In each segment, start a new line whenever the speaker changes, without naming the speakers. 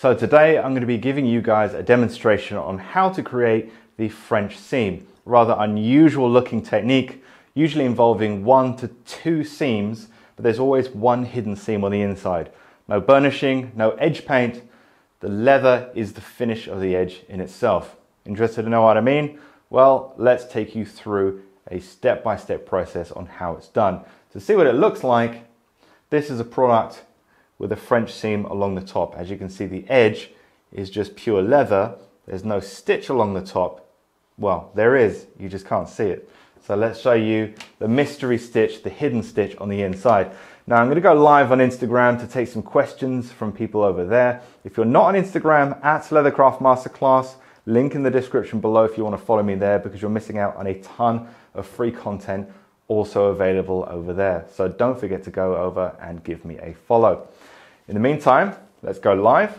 So today I'm going to be giving you guys a demonstration on how to create the French seam. Rather unusual looking technique, usually involving one to two seams, but there's always one hidden seam on the inside. No burnishing, no edge paint. The leather is the finish of the edge in itself. Interested to know what I mean? Well, let's take you through a step-by-step -step process on how it's done. To see what it looks like, this is a product with a French seam along the top. As you can see, the edge is just pure leather. There's no stitch along the top. Well, there is, you just can't see it. So let's show you the mystery stitch, the hidden stitch on the inside. Now I'm gonna go live on Instagram to take some questions from people over there. If you're not on Instagram, at Leathercraft Masterclass, link in the description below if you wanna follow me there because you're missing out on a ton of free content also available over there. So don't forget to go over and give me a follow. In the meantime, let's go live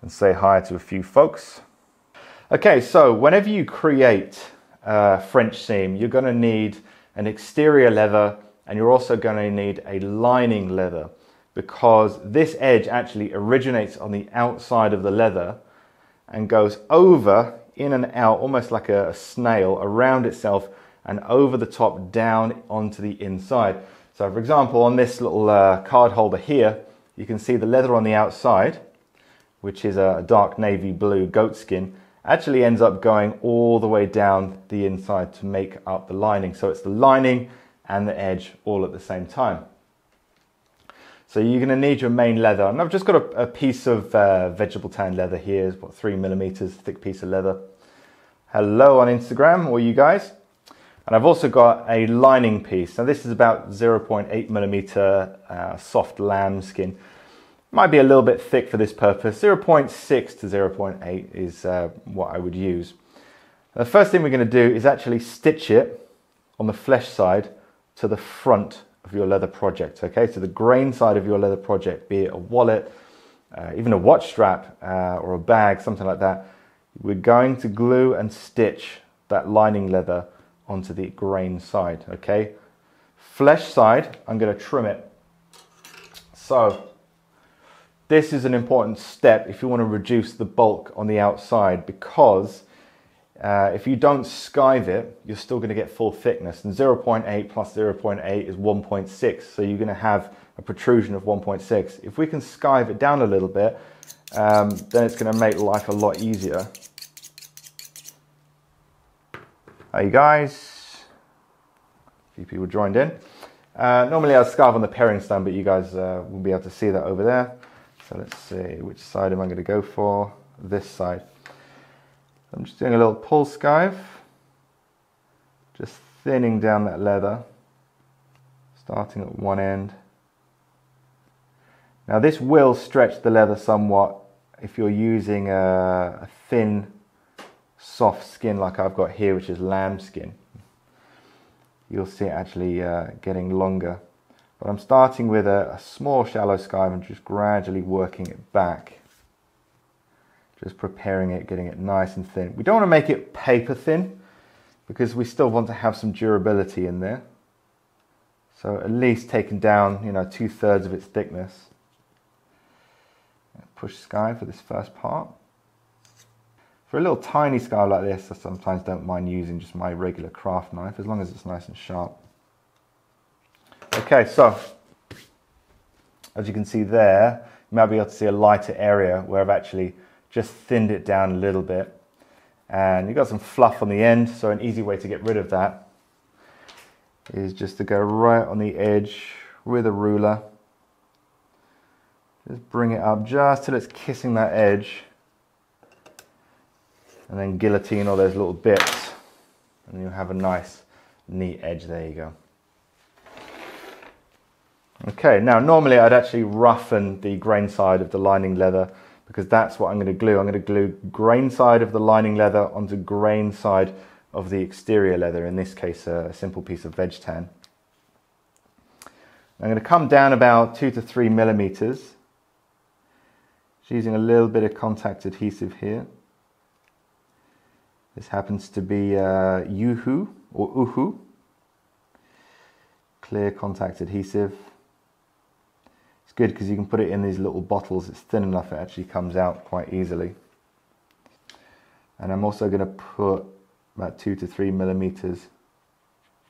and say hi to a few folks. Okay, so whenever you create a French seam, you're gonna need an exterior leather and you're also gonna need a lining leather because this edge actually originates on the outside of the leather and goes over, in and out, almost like a snail around itself and over the top down onto the inside. So for example, on this little uh, card holder here, you can see the leather on the outside, which is a dark navy blue goat skin, actually ends up going all the way down the inside to make up the lining. So it's the lining and the edge all at the same time. So you're going to need your main leather. And I've just got a, a piece of uh, vegetable tan leather here, it's about three millimeters thick piece of leather. Hello on Instagram, all you guys. And I've also got a lining piece. Now this is about 0.8 millimeter uh, soft lamb skin. Might be a little bit thick for this purpose. 0.6 to 0.8 is uh, what I would use. The first thing we're going to do is actually stitch it on the flesh side to the front of your leather project. Okay, so the grain side of your leather project, be it a wallet, uh, even a watch strap uh, or a bag, something like that. We're going to glue and stitch that lining leather onto the grain side, okay? Flesh side, I'm gonna trim it. So, this is an important step if you wanna reduce the bulk on the outside because uh, if you don't skive it, you're still gonna get full thickness. And 0.8 plus 0.8 is 1.6, so you're gonna have a protrusion of 1.6. If we can skive it down a little bit, um, then it's gonna make life a lot easier. Hey guys, a few people joined in. Uh, normally I'd scarf on the paring stand, but you guys uh, will be able to see that over there. So let's see, which side am I going to go for? This side. I'm just doing a little pull skive, just thinning down that leather, starting at one end. Now this will stretch the leather somewhat if you're using a, a thin soft skin like I've got here, which is lamb skin, you'll see it actually uh, getting longer. But I'm starting with a, a small shallow skive and just gradually working it back. Just preparing it, getting it nice and thin. We don't want to make it paper thin because we still want to have some durability in there. So at least taking down, you know, two thirds of its thickness. Push skive for this first part. For a little tiny scar like this, I sometimes don't mind using just my regular craft knife, as long as it's nice and sharp. Okay, so, as you can see there, you might be able to see a lighter area where I've actually just thinned it down a little bit. And you've got some fluff on the end, so an easy way to get rid of that is just to go right on the edge with a ruler. Just bring it up just till it's kissing that edge and then guillotine all those little bits. And you have a nice neat edge. There you go. Okay now normally I'd actually roughen the grain side of the lining leather because that's what I'm going to glue. I'm going to glue grain side of the lining leather onto grain side of the exterior leather in this case a simple piece of veg tan. I'm going to come down about two to three millimeters. Using a little bit of contact adhesive here this happens to be uh, Yuhu or Uhu, clear contact adhesive. It's good because you can put it in these little bottles. It's thin enough it actually comes out quite easily. And I'm also going to put about two to three millimeters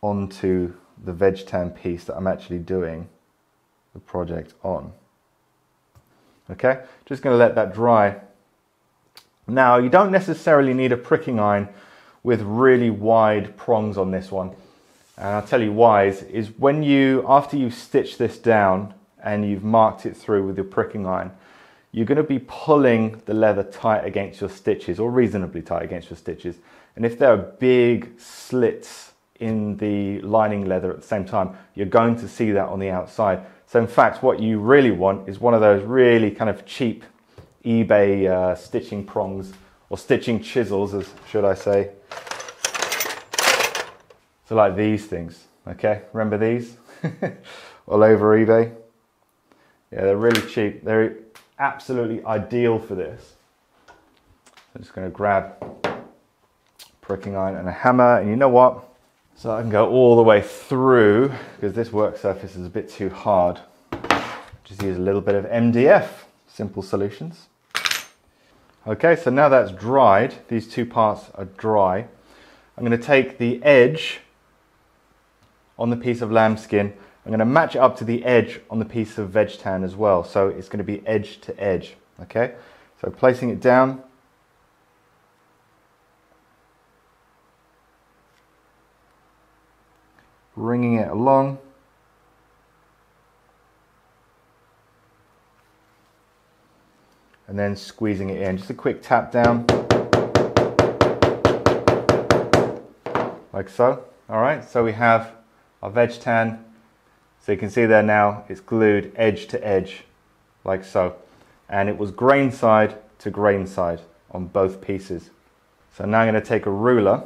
onto the veg tan piece that I'm actually doing the project on. Okay, just going to let that dry. Now, you don't necessarily need a pricking iron with really wide prongs on this one. And I'll tell you why is, is when you, after you stitch this down and you've marked it through with your pricking iron, you're going to be pulling the leather tight against your stitches or reasonably tight against your stitches. And if there are big slits in the lining leather at the same time, you're going to see that on the outside. So in fact, what you really want is one of those really kind of cheap eBay uh, stitching prongs or stitching chisels, as should I say. So like these things, okay? Remember these? All over eBay. Yeah, they're really cheap. They're absolutely ideal for this. I'm just gonna grab pricking iron and a hammer, and you know what? So I can go all the way through, because this work surface is a bit too hard. Just use a little bit of MDF, simple solutions. Okay, so now that's dried, these two parts are dry. I'm gonna take the edge on the piece of lambskin. I'm gonna match it up to the edge on the piece of veg tan as well. So it's gonna be edge to edge, okay? So placing it down, bringing it along. And then squeezing it in. Just a quick tap down. Like so. All right, so we have our veg tan. So you can see there now it's glued edge to edge, like so. And it was grain side to grain side on both pieces. So now I'm going to take a ruler,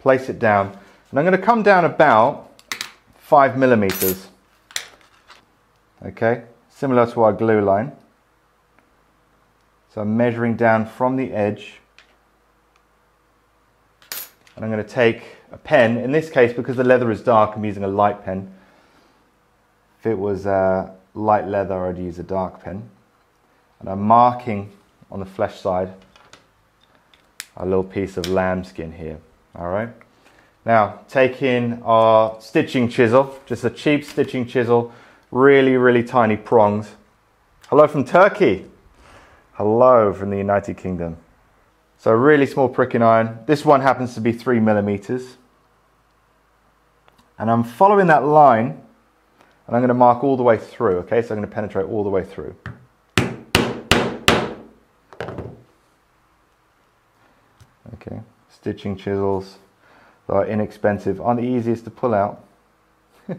place it down, and I'm going to come down about five millimeters. Okay, similar to our glue line. So I'm measuring down from the edge. And I'm going to take a pen. In this case, because the leather is dark, I'm using a light pen. If it was uh, light leather, I'd use a dark pen. And I'm marking on the flesh side a little piece of lambskin here. All right. Now, taking our stitching chisel, just a cheap stitching chisel, really, really tiny prongs. Hello from Turkey. Hello from the United Kingdom. So a really small pricking iron. This one happens to be three millimeters. And I'm following that line and I'm going to mark all the way through. Okay, so I'm going to penetrate all the way through. Okay, stitching chisels that are inexpensive, aren't the easiest to pull out.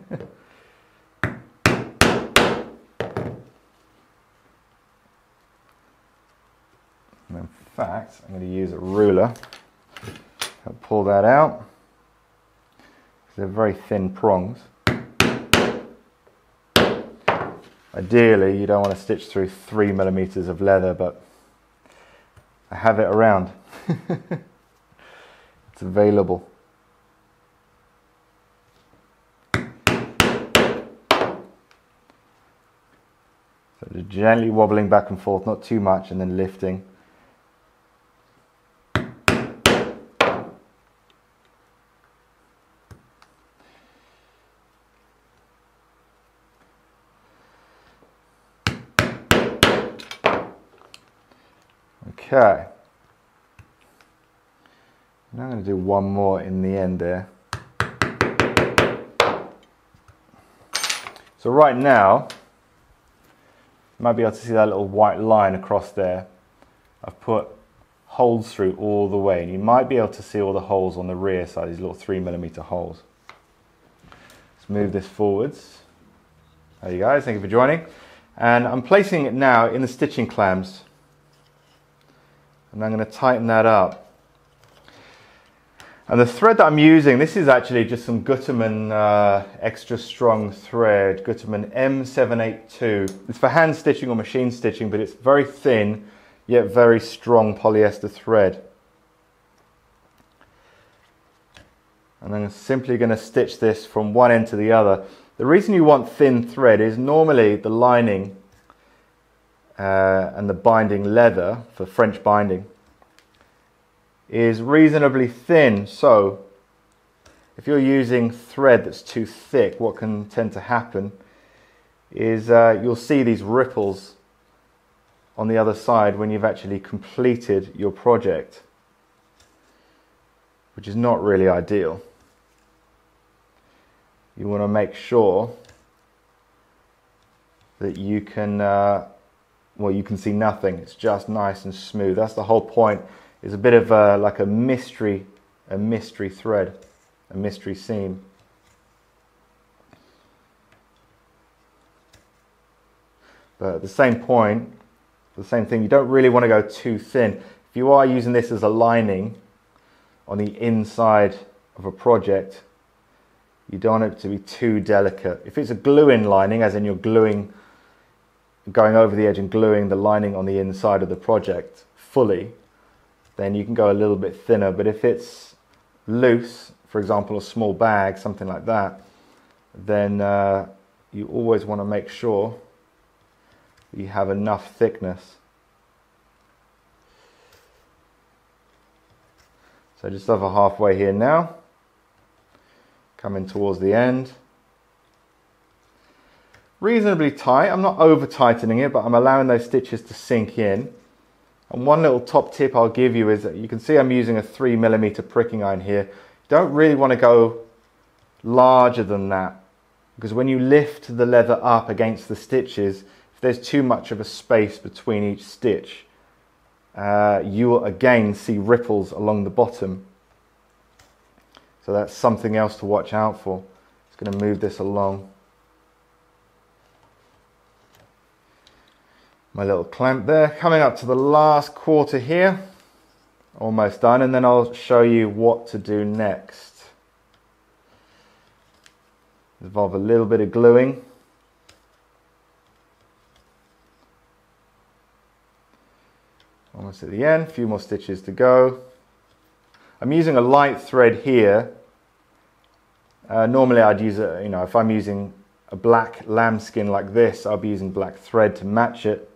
In fact, I'm going to use a ruler and pull that out. They're very thin prongs. Ideally, you don't want to stitch through three millimeters of leather, but I have it around. it's available. So just gently wobbling back and forth, not too much, and then lifting. Okay. Now I'm going to do one more in the end there. So right now, you might be able to see that little white line across there. I've put holes through all the way and you might be able to see all the holes on the rear side, these little three millimeter holes. Let's move this forwards. There you guys, thank you for joining. And I'm placing it now in the stitching clamps. And I'm going to tighten that up. And the thread that I'm using, this is actually just some Gutermann uh, extra strong thread, Gutermann M782. It's for hand stitching or machine stitching, but it's very thin, yet very strong polyester thread. And I'm simply going to stitch this from one end to the other. The reason you want thin thread is normally the lining uh, and the binding leather for French binding is reasonably thin. So if you're using thread that's too thick, what can tend to happen is uh, you'll see these ripples on the other side when you've actually completed your project, which is not really ideal. You want to make sure that you can, uh, well, you can see nothing. It's just nice and smooth. That's the whole point. It's a bit of a, like a mystery, a mystery thread, a mystery seam. But at the same point, the same thing, you don't really want to go too thin. If you are using this as a lining on the inside of a project, you don't want it to be too delicate. If it's a glue-in lining, as in you're gluing, going over the edge and gluing the lining on the inside of the project fully, then you can go a little bit thinner. But if it's loose, for example, a small bag, something like that, then uh, you always want to make sure you have enough thickness. So just over halfway here now, coming towards the end. Reasonably tight, I'm not over tightening it, but I'm allowing those stitches to sink in. And one little top tip I'll give you is that you can see I'm using a three millimeter pricking iron here. You don't really want to go larger than that because when you lift the leather up against the stitches, if there's too much of a space between each stitch, uh, you will again see ripples along the bottom. So that's something else to watch out for. It's going to move this along. My little clamp there. Coming up to the last quarter here. Almost done. And then I'll show you what to do next. Involve a little bit of gluing. Almost at the end, a few more stitches to go. I'm using a light thread here. Uh, normally I'd use a, you know, if I'm using a black lambskin like this, I'll be using black thread to match it.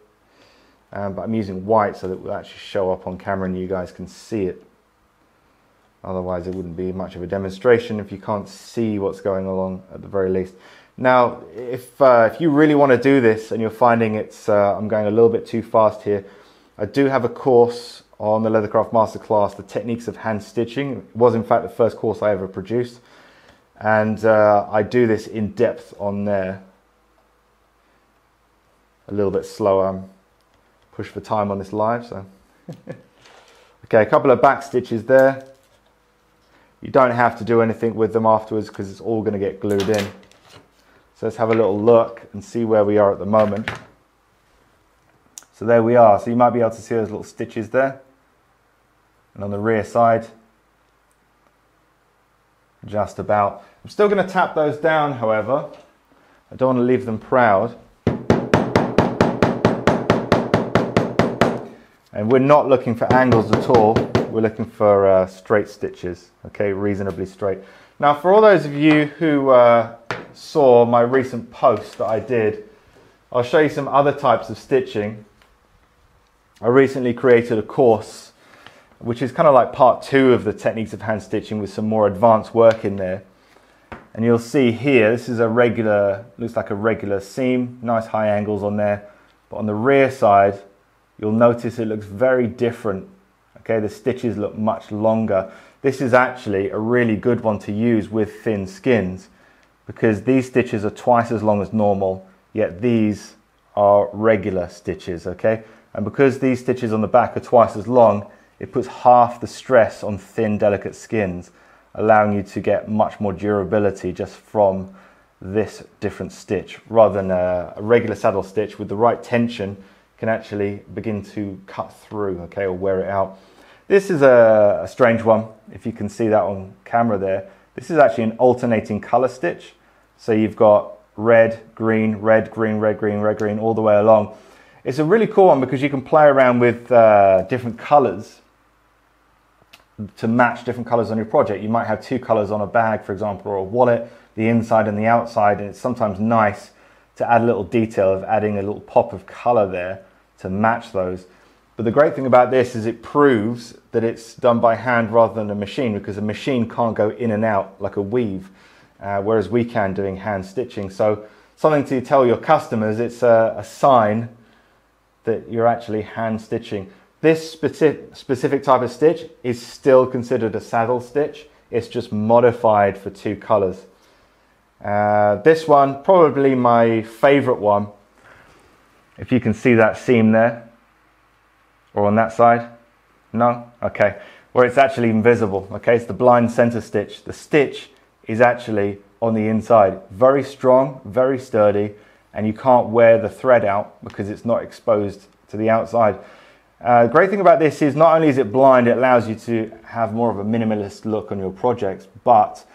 Um, but I'm using white so that it will actually show up on camera and you guys can see it. Otherwise it wouldn't be much of a demonstration if you can't see what's going along at the very least. Now, if, uh, if you really want to do this and you're finding it's, uh, I'm going a little bit too fast here, I do have a course on the Leathercraft Masterclass, the techniques of hand stitching. It was in fact the first course I ever produced. And uh, I do this in depth on there. A little bit slower. Push for time on this live, so. okay, a couple of back stitches there. You don't have to do anything with them afterwards because it's all going to get glued in. So let's have a little look and see where we are at the moment. So there we are. So you might be able to see those little stitches there. And on the rear side, just about. I'm still going to tap those down, however. I don't want to leave them proud. And we're not looking for angles at all. We're looking for uh, straight stitches, okay, reasonably straight. Now, for all those of you who uh, saw my recent post that I did, I'll show you some other types of stitching I recently created a course which is kind of like part two of the techniques of hand stitching with some more advanced work in there. And you'll see here, this is a regular, looks like a regular seam, nice high angles on there. But on the rear side, you'll notice it looks very different. Okay, the stitches look much longer. This is actually a really good one to use with thin skins because these stitches are twice as long as normal, yet these are regular stitches, okay? And because these stitches on the back are twice as long, it puts half the stress on thin, delicate skins, allowing you to get much more durability just from this different stitch rather than a, regular saddle stitch with the right tension can actually begin to cut through, okay, or wear it out. This is a, a, strange one, if you can see that on camera there. This is actually an alternating color stitch. So you've got red, green, red, green, red, green, red, green, all the way along. It's a really cool one because you can play around with uh, different colors to match different colors on your project. You might have two colors on a bag, for example, or a wallet. the inside and the outside, and it's sometimes nice to add a little detail of adding a little pop of color there to match those. But the great thing about this is it proves that it's done by hand rather than a machine because a machine can't go in and out like a weave, uh, whereas we can doing hand stitching. So something to tell your customers, it's a, a sign that you're actually hand stitching. This specific, type of stitch is still considered a saddle stitch. It's just modified for two colors. Uh, this one, probably my favorite one. If you can see that seam there, or on that side. No? Okay. Where it's actually invisible. Okay, it's the blind center stitch. The stitch is actually on the inside. Very strong, very sturdy, and you can't wear the thread out because it's not exposed to the outside. Uh, the great thing about this is not only is it blind, it allows you to have more of a minimalist look on your projects, but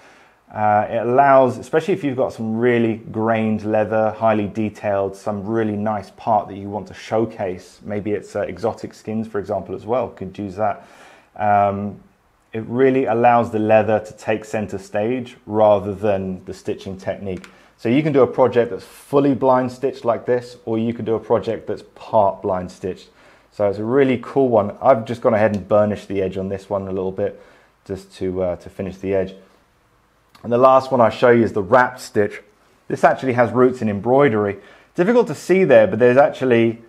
uh, it allows, especially if you've got some really grained leather, highly detailed, some really nice part that you want to showcase. Maybe it's uh, exotic skins, for example, as well. Could use that. Um, it really allows the leather to take center stage rather than the stitching technique. So you can do a project that's fully blind stitched like this, or you can do a project that's part blind stitched. So it's a really cool one. I've just gone ahead and burnished the edge on this one a little bit just to, uh, to finish the edge. And the last one I show you is the wrap stitch. This actually has roots in embroidery. Difficult to see there, but there's actually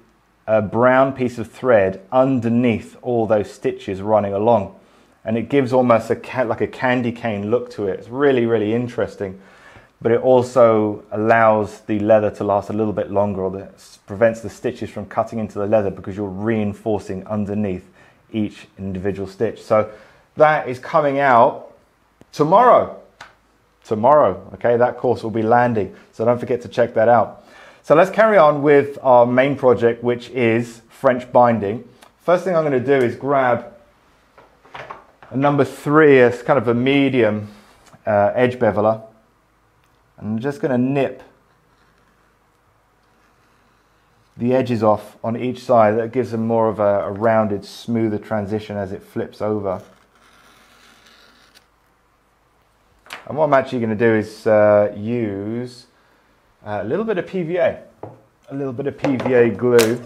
a brown piece of thread underneath all those stitches running along. And it gives almost a like a candy cane look to it. It's really, really interesting. But it also allows the leather to last a little bit longer or that prevents the stitches from cutting into the leather because you're reinforcing underneath each individual stitch. So that is coming out tomorrow tomorrow. Okay, that course will be landing. So don't forget to check that out. So let's carry on with our main project, which is French binding. First thing I'm going to do is grab a number three, as kind of a medium uh, edge beveler. I'm just going to nip the edges off on each side. That gives them more of a, a rounded, smoother transition as it flips over. And what I'm actually going to do is uh, use a little bit of PVA, a little bit of PVA glue.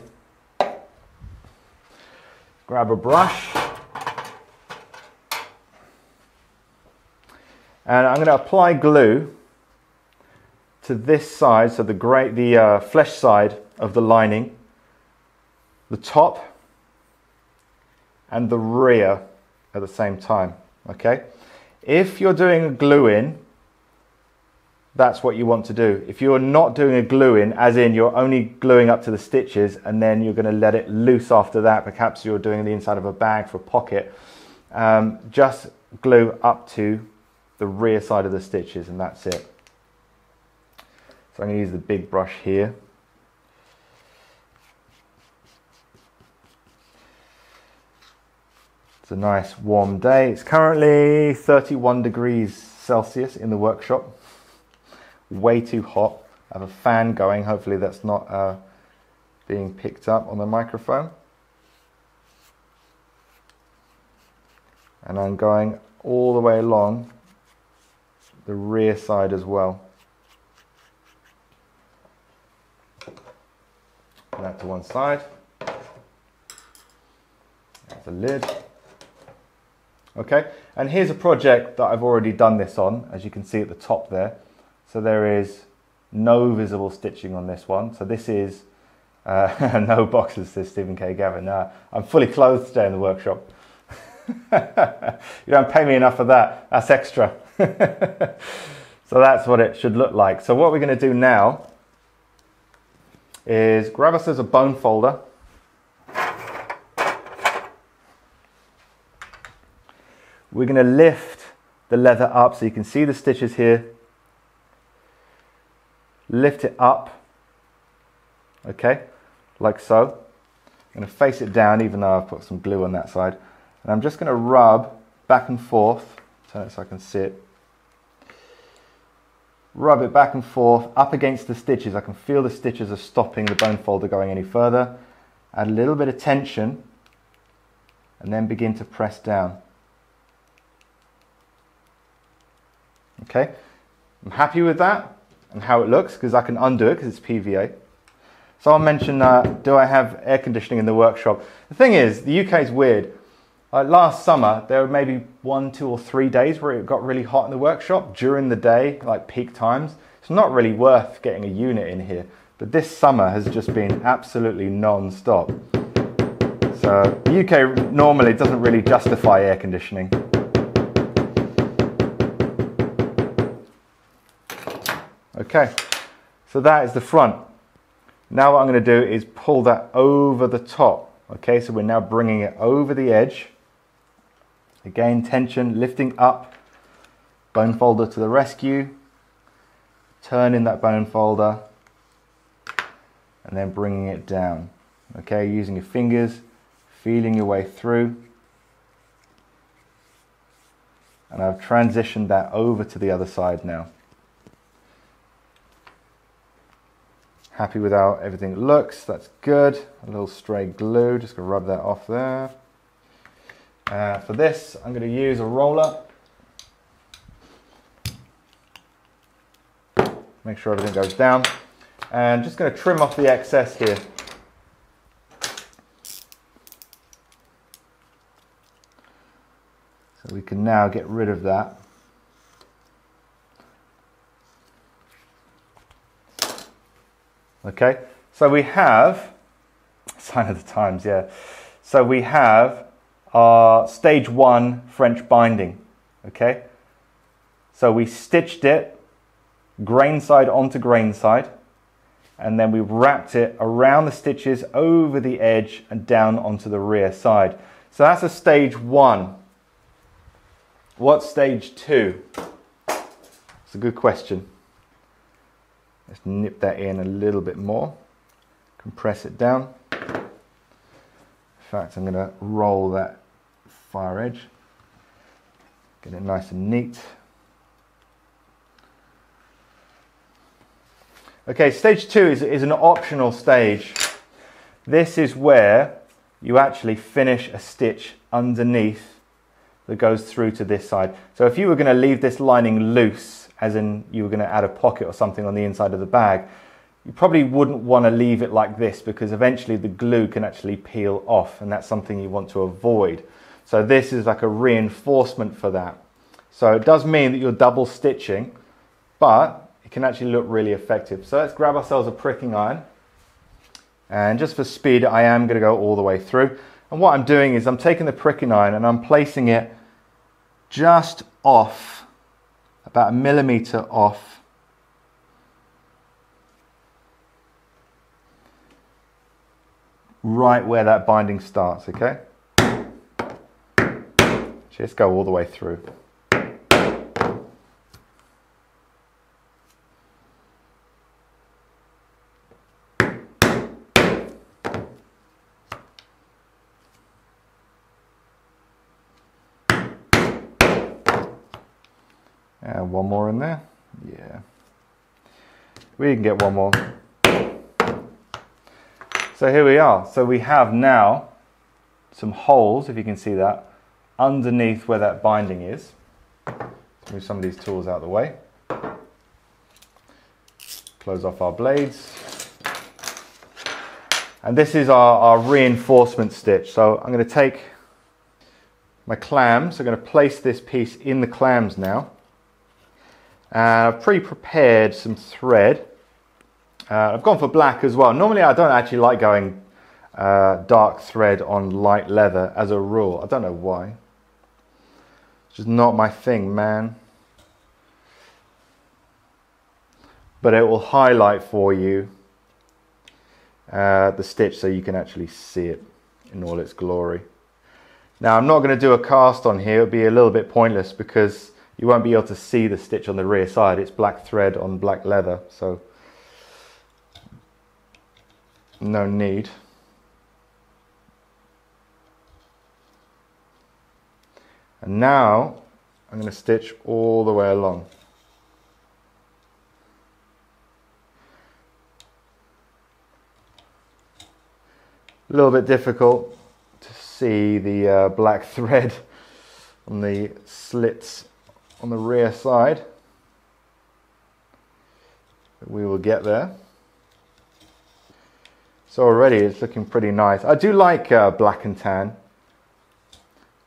Grab a brush. And I'm going to apply glue to this side, so the, gray, the uh, flesh side of the lining, the top and the rear at the same time. Okay? If you're doing a glue in, that's what you want to do. If you're not doing a glue in, as in you're only gluing up to the stitches and then you're going to let it loose after that, perhaps you're doing the inside of a bag for a pocket, um, just glue up to the rear side of the stitches and that's it. So I'm going to use the big brush here. It's a nice warm day. It's currently 31 degrees Celsius in the workshop. Way too hot. I have a fan going. Hopefully that's not uh, being picked up on the microphone. And I'm going all the way along the rear side as well. That to one side. There's the lid. Okay, and here's a project that I've already done this on, as you can see at the top there. So there is no visible stitching on this one. So this is uh, no boxes, says Stephen K. Gavin. Uh, I'm fully clothed today in the workshop. you don't pay me enough for that. That's extra. so that's what it should look like. So what we're going to do now is grab us as a bone folder We're going to lift the leather up so you can see the stitches here. Lift it up, okay, like so. I'm going to face it down even though I've put some glue on that side. And I'm just going to rub back and forth, turn it so I can see it. Rub it back and forth up against the stitches. I can feel the stitches are stopping the bone folder going any further. Add a little bit of tension and then begin to press down. Okay, I'm happy with that and how it looks because I can undo it because it's PVA. Someone mentioned, uh, do I have air conditioning in the workshop? The thing is, the UK is weird. Last summer, there were maybe one, two, or three days where it got really hot in the workshop during the day, like peak times. It's not really worth getting a unit in here. But this summer has just been absolutely non-stop. So the UK normally doesn't really justify air conditioning. Okay, so that is the front. Now what I'm going to do is pull that over the top. Okay, so we're now bringing it over the edge. Again, tension, lifting up, bone folder to the rescue, turning that bone folder, and then bringing it down. Okay, using your fingers, feeling your way through. And I've transitioned that over to the other side now. Happy with how everything looks, that's good. A little stray glue, just gonna rub that off there. Uh, for this, I'm gonna use a roller. Make sure everything goes down. And just gonna trim off the excess here. So we can now get rid of that. Okay, so we have, sign of the times, yeah. So we have our stage one French binding, okay? So we stitched it grain side onto grain side, and then we wrapped it around the stitches over the edge and down onto the rear side. So that's a stage one. What's stage two? It's a good question. Let's nip that in a little bit more. Compress it down. In fact, I'm going to roll that fire edge. Get it nice and neat. Okay, stage two is, is an optional stage. This is where you actually finish a stitch underneath that goes through to this side. So if you were going to leave this lining loose, as in you were going to add a pocket or something on the inside of the bag, you probably wouldn't want to leave it like this because eventually the glue can actually peel off and that's something you want to avoid. So this is like a reinforcement for that. So it does mean that you're double stitching, but it can actually look really effective. So let's grab ourselves a pricking iron. And just for speed, I am going to go all the way through. And what I'm doing is I'm taking the pricking iron and I'm placing it just off about a millimeter off right where that binding starts, okay? Just go all the way through. And one more in there. Yeah. We can get one more. So here we are. So we have now some holes, if you can see that, underneath where that binding is. Let's move some of these tools out of the way. Close off our blades. And this is our, our reinforcement stitch. So I'm going to take my clams. I'm going to place this piece in the clams now. Uh, I've pre-prepared some thread. Uh, I've gone for black as well. Normally I don't actually like going uh, dark thread on light leather as a rule. I don't know why. It's just not my thing, man. But it will highlight for you uh, the stitch so you can actually see it in all its glory. Now I'm not going to do a cast on here. It'll be a little bit pointless because you won't be able to see the stitch on the rear side. It's black thread on black leather, so no need. And now I'm going to stitch all the way along. A little bit difficult to see the uh, black thread on the slits on the rear side. But we will get there. So already it's looking pretty nice. I do like uh, black and tan.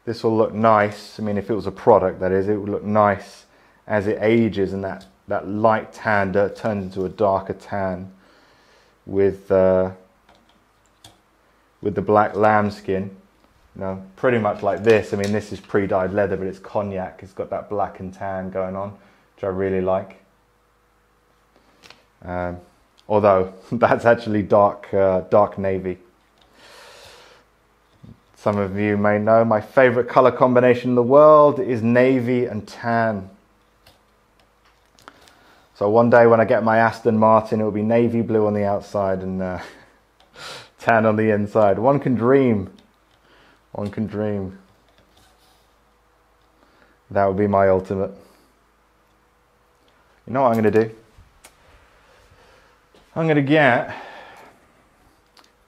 This will look nice. I mean, if it was a product, that is, it would look nice as it ages and that, that light tan turns into a darker tan with, uh, with the black lambskin. You know, pretty much like this. I mean, this is pre-dyed leather, but it's cognac. It's got that black and tan going on, which I really like. Um, although that's actually dark, uh, dark navy. Some of you may know my favorite color combination in the world is navy and tan. So one day when I get my Aston Martin, it will be navy blue on the outside and uh, tan on the inside. One can dream. One can dream. That would be my ultimate. You know what I'm going to do? I'm going to get,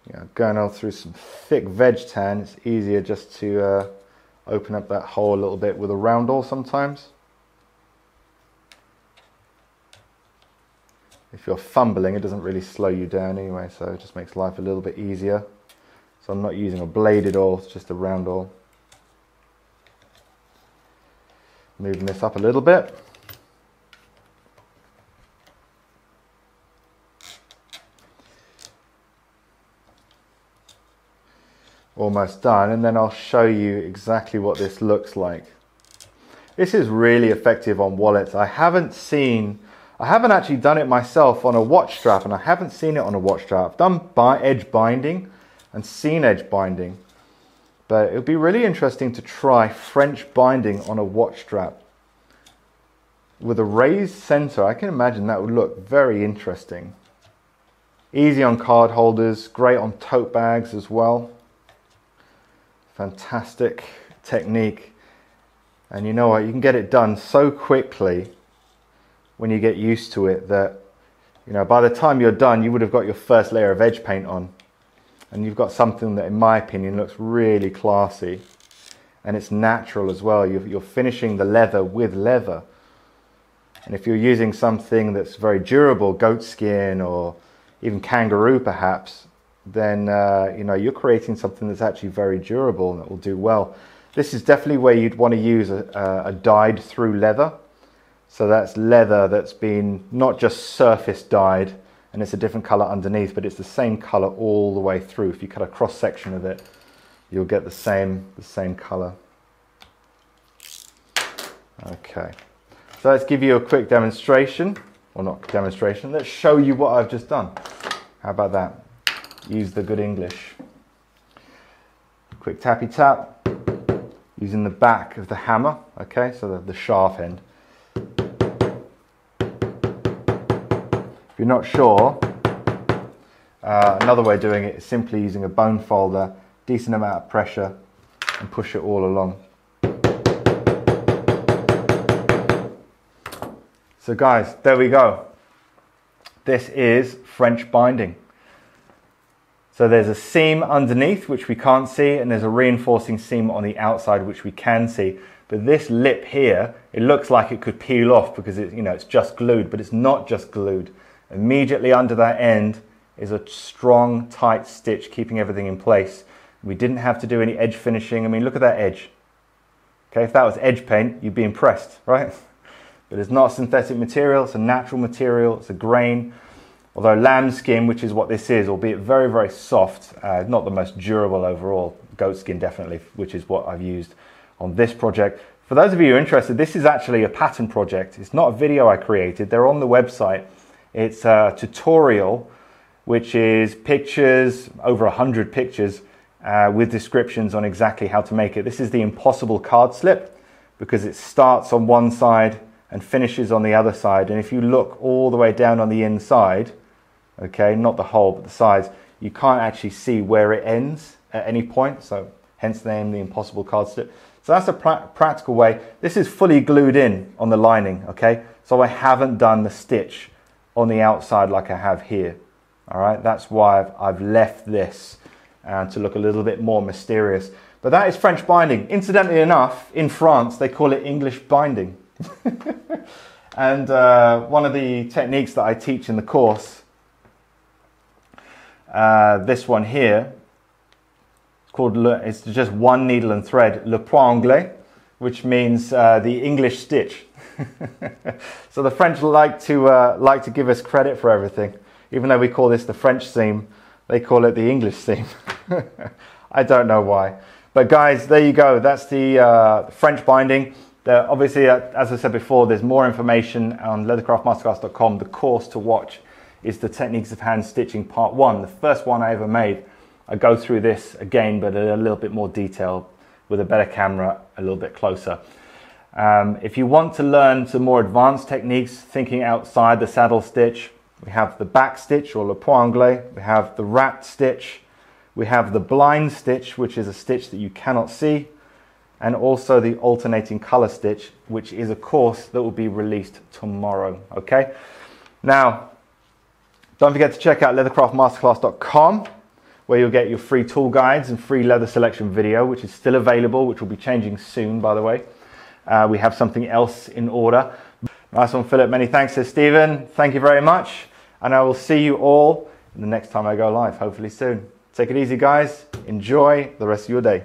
you know, going on through some thick veg tan. It's easier just to uh, open up that hole a little bit with a round awl sometimes. If you're fumbling, it doesn't really slow you down anyway, so it just makes life a little bit easier. So I'm not using a bladed awl, it's just a round awl. Moving this up a little bit. Almost done and then I'll show you exactly what this looks like. This is really effective on wallets. I haven't seen, I haven't actually done it myself on a watch strap and I haven't seen it on a watch strap. I've done by edge binding and seen edge binding, but it would be really interesting to try French binding on a watch strap. With a raised center, I can imagine that would look very interesting. Easy on card holders, great on tote bags as well. Fantastic technique. And you know what? You can get it done so quickly when you get used to it that, you know, by the time you're done, you would have got your first layer of edge paint on. And you've got something that, in my opinion, looks really classy. And it's natural as well. You're, finishing the leather with leather. And if you're using something that's very durable, goat skin or even kangaroo perhaps, then uh, you know you're creating something that's actually very durable and that will do well. This is definitely where you'd want to use a, a dyed through leather. So that's leather that's been not just surface dyed and it's a different color underneath, but it's the same color all the way through. If you cut a cross section of it, you'll get the same, the same color. Okay, so let's give you a quick demonstration, or not demonstration, let's show you what I've just done. How about that? Use the good English. Quick tappy tap, using the back of the hammer, okay, so the, the shaft end. If you're not sure, uh, another way of doing it is simply using a bone folder, decent amount of pressure, and push it all along. So guys, there we go. This is French binding. So there's a seam underneath which we can't see and there's a reinforcing seam on the outside which we can see. But this lip here, it looks like it could peel off because it, you know, it's just glued, but it's not just glued. Immediately under that end is a strong, tight stitch keeping everything in place. We didn't have to do any edge finishing. I mean, look at that edge. Okay, if that was edge paint, you'd be impressed, right? But it's not synthetic material, it's a natural material, it's a grain. Although lambskin, which is what this is, albeit very, very soft, uh, not the most durable overall, goat skin definitely, which is what I've used on this project. For those of you interested, this is actually a pattern project. It's not a video I created. They're on the website. It's a tutorial, which is pictures, over 100 pictures, uh, with descriptions on exactly how to make it. This is the impossible card slip because it starts on one side and finishes on the other side. And if you look all the way down on the inside, okay, not the hole, but the sides, you can't actually see where it ends at any point, so hence the name, the impossible card slip. So that's a pra practical way. This is fully glued in on the lining, okay? So I haven't done the stitch on the outside like I have here, all right? That's why I've, I've left this uh, to look a little bit more mysterious. But that is French binding. Incidentally enough, in France, they call it English binding. And uh, one of the techniques that I teach in the course, uh, this one here, it's called, le, it's just one needle and thread, le point anglais, which means uh, the English stitch. so the French like to, uh, like to give us credit for everything. Even though we call this the French seam, they call it the English seam. I don't know why. But guys, there you go. That's the uh, French binding. There, obviously, uh, as I said before, there's more information on leathercraftmasterclass.com. The course to watch is the Techniques of Hand Stitching Part 1, the first one I ever made. I go through this again, but in a little bit more detail with a better camera, a little bit closer. Um, if you want to learn some more advanced techniques, thinking outside the saddle stitch, we have the back stitch or le point anglais, we have the rat stitch, we have the blind stitch, which is a stitch that you cannot see, and also the alternating color stitch, which is a course that will be released tomorrow. Okay. Now, don't forget to check out leathercraftmasterclass.com where you'll get your free tool guides and free leather selection video, which is still available, which will be changing soon, by the way. Uh, we have something else in order. Nice one, Philip. Many thanks to Stephen. Thank you very much. And I will see you all the next time I go live, hopefully soon. Take it easy, guys. Enjoy the rest of your day.